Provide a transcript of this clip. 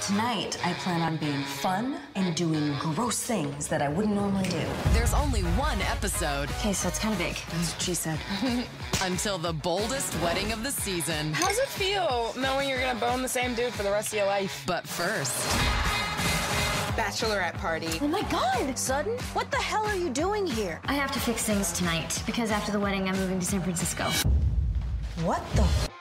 Tonight, I plan on being fun and doing gross things that I wouldn't normally do. There's only one episode Okay, so it's kind of big. That's what she said. until the boldest wedding of the season. How's it feel knowing you're gonna bone the same dude for the rest of your life? But first, Bachelorette party. Oh my god! Sutton? What the hell are you doing here? I have to fix things tonight because after the wedding, I'm moving to San Francisco. What the?